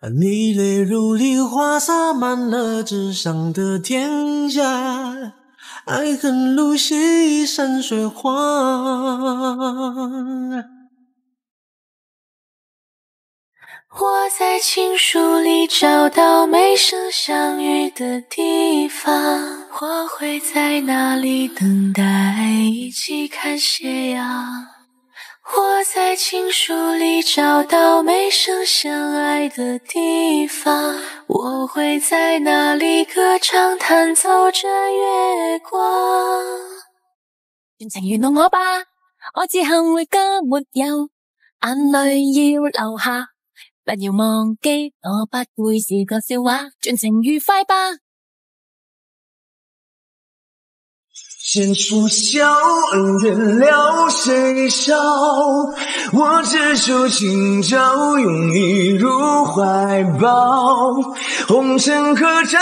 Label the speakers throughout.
Speaker 1: 你泪如梨花洒满了纸上的天下，爱恨如洗山水画。
Speaker 2: 我在情书里找到没声相遇的地方，我会在那里等待，一起看斜阳。我在情书里找到没声相爱的地方，我会在那里歌唱，弹奏着月光。
Speaker 3: 全情原谅我吧，我自恨会今没有眼泪要流下，不要忘记我不会是个笑话，尽情愉快吧。
Speaker 1: 先说笑，恩怨了谁笑？我只求今朝拥你入怀抱。红尘客栈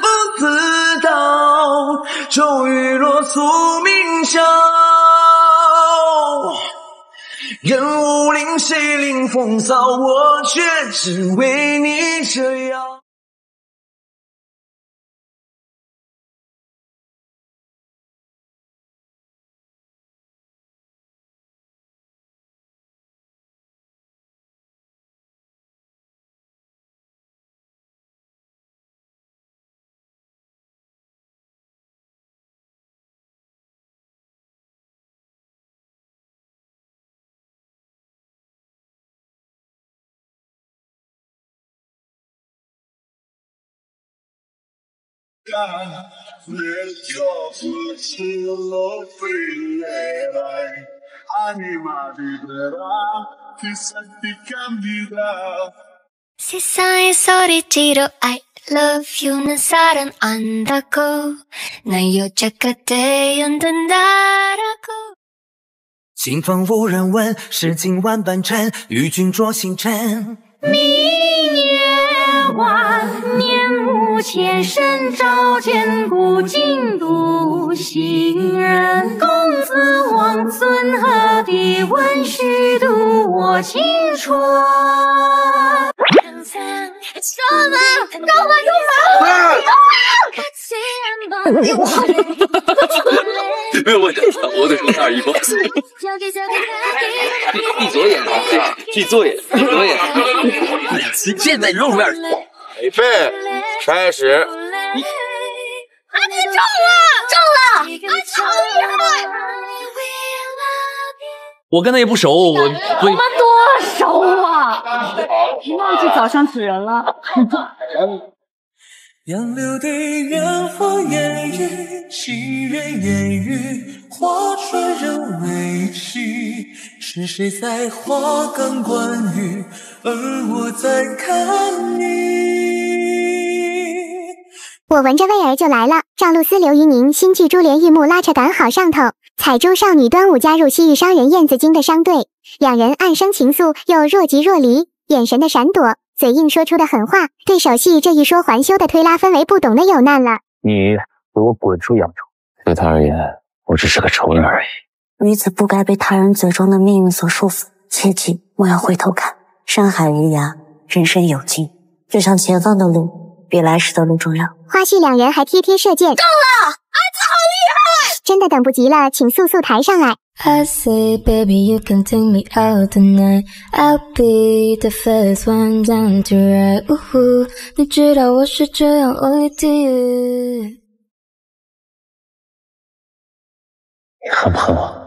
Speaker 1: 不自导，骤雨落宿命晓。人无令谁领风骚，我却只为你折腰。
Speaker 2: 세상에 소리지로 I love you는 사랑 안다고 날 여자가 되었는다라고
Speaker 1: 清风无人问，是今晚半晨，与君酌星辰。
Speaker 2: 前身，照见古今独行人。公子王孙何必问虚度我青春？说嘛，干嘛干嘛？
Speaker 4: 没有问题，我得说二姨夫。闭左眼啊，闭左眼，闭左眼。现在肉面。
Speaker 5: 预备，开始。
Speaker 2: 啊，你中了，中了！啊，超厉害！
Speaker 4: 我跟他也不熟，我我
Speaker 6: 我们多熟啊！忘记早上死人了。
Speaker 1: 杨柳地，远风烟雨，情人烟雨，花船人未起。是谁在花岗观雨，而我在看你。
Speaker 7: 我闻着味儿就来了。赵露思、刘宇宁新剧《珠帘玉幕》拉扯感好上头，彩珠少女端午加入西域商人燕子京的商队，两人暗生情愫，又若即若离，眼神的闪躲，嘴硬说出的狠话，对手戏这一说还休的推拉分为不懂的有难了。
Speaker 8: 你给我滚出扬州！对他而言，我只是个仇人而已。
Speaker 9: 女子不该被他人嘴中的命运所束缚，切记莫要回头看。山海无涯，人生有尽，就像前方的路比来时的路重要。
Speaker 7: 花絮两人还贴贴射箭，
Speaker 2: 中了！儿子好厉害！
Speaker 7: 真的等不及了，请速速抬上来。
Speaker 10: I say, baby, you can take me out tonight. I'll be the first one down to ride. 呜呼，你知道我是这样 only to you。
Speaker 8: 你恨不恨我？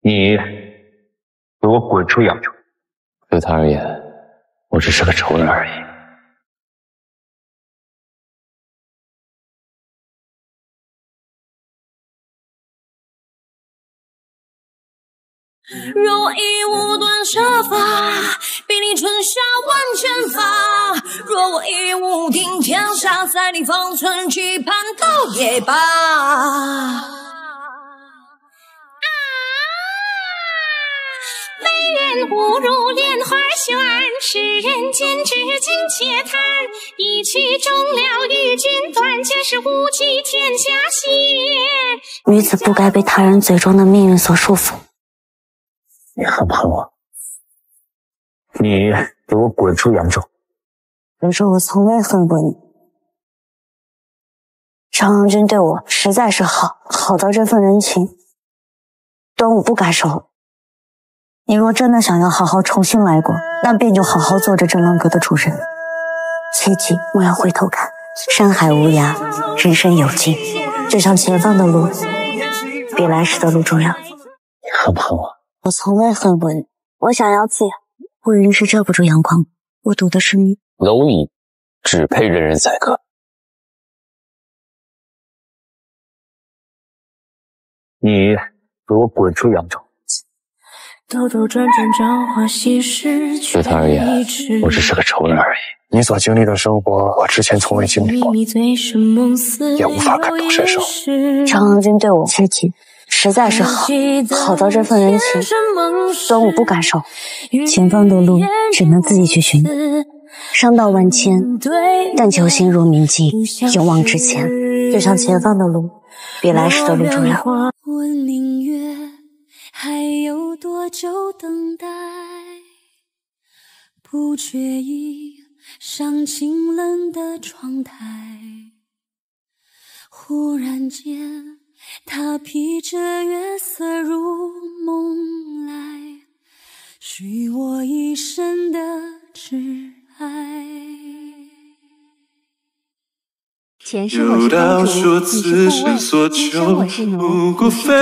Speaker 8: 你给我滚出扬州！对他而言，我只是个仇人而已。
Speaker 3: 若我以无端设法，比你春夏万千发；若我以无定天下，在你方寸期盼到也罢。
Speaker 2: 美人不如莲花轩，世人间至今且叹。一曲终了与君断，皆是无极天下险。
Speaker 9: 女子不该被他人嘴中的命运所束缚。
Speaker 8: 你恨不恨我？你给我滚出扬州！
Speaker 9: 可是我从未恨过你。张阳君对我实在是好，好到这份人情，端午不敢收。你若真的想要好好重新来过，那便就好好做着镇浪阁的主人，切记莫要回头看。山海无涯，人生有尽，就像前方的路比来时的路重要。
Speaker 8: 你恨不恨我？
Speaker 9: 我从未恨过你。我想要自由，乌云是遮不住阳光。我赌的是你。
Speaker 8: 蝼蚁只配任人宰割。你给我滚出扬州！
Speaker 2: 兜兜转转，朝花夕拾，
Speaker 8: 对他而言，我只是个仇人而已。
Speaker 11: 你所经历的生活，我之前从未经历过，也无法感同身受。
Speaker 9: 张阳君对我切记，实在是好，好到这份人情，端午不敢收。前方的路只能自己去寻，伤道万千，但求心如明镜，勇往直前。就像前方的路比来时的路重要。
Speaker 2: 还有多久等待？不觉已上清冷的窗台。忽然间，他披着月色入梦
Speaker 10: 前世我是公主，你是护卫；今生我是奴，你是主。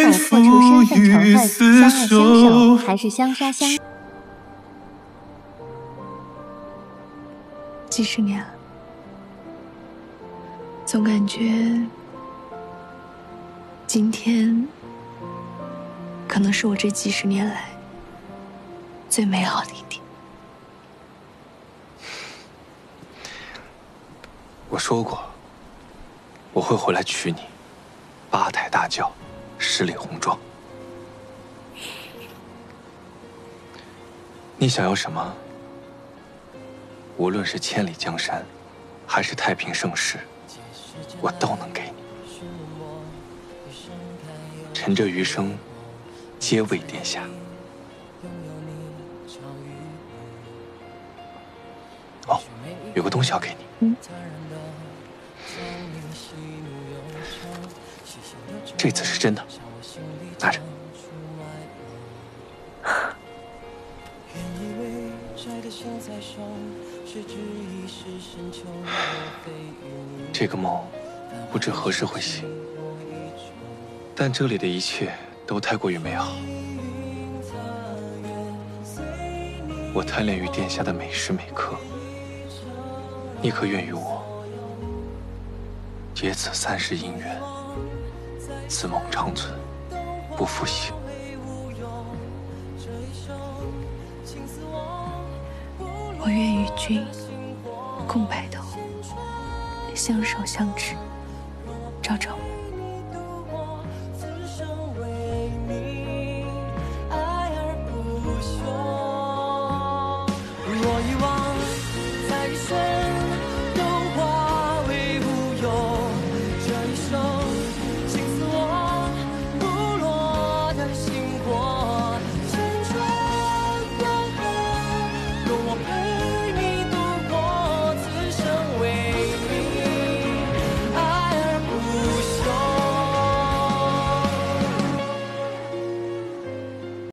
Speaker 10: 能否破除身份仇恨，相爱相守，还是相杀相？
Speaker 12: 几十年了，总感觉今天可能是我这几十年来最美好的一天。
Speaker 13: 我说过，我会回来娶你，八抬大轿，十里红妆。你想要什么？无论是千里江山，还是太平盛世，我都能给你。臣这余生，皆为殿下。哦，有个东西要给你。嗯。这次是真的，拿着。这个梦不知何时会醒，但这里的一切都太过于美好。我贪恋于殿下的每时每刻，你可愿与我结此三世姻缘？此梦长存，不复醒。
Speaker 12: 我愿与君共白头，相守相知，朝朝。